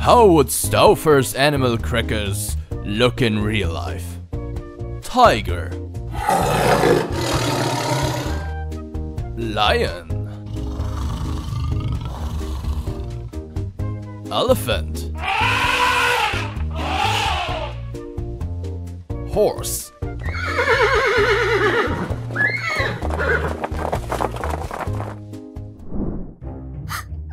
How would Stauffer's animal crackers look in real life? Tiger. Lion. Elephant. Horse.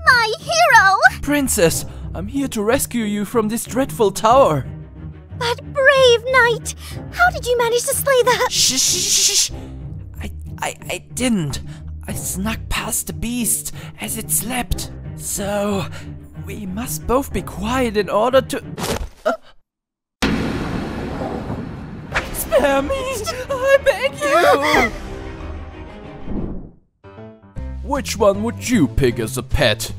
My hero! Princess, I'm here to rescue you from this dreadful tower. That brave knight! How did you manage to slay the. Shh, shh, shh, shh. I, I, I didn't. I snuck past the beast as it slept. So, we must both be quiet in order to. Uh. Spare me! I beg you! Which one would you pick as a pet?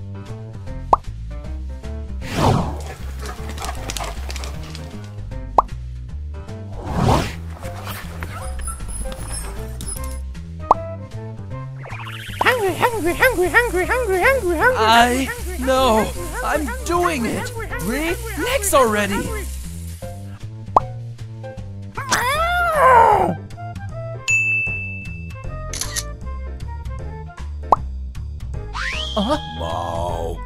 Hungry, hungry, hungry, hungry, hungry, hungry, hungry. I know. I'm doing it. Relax already. Uh,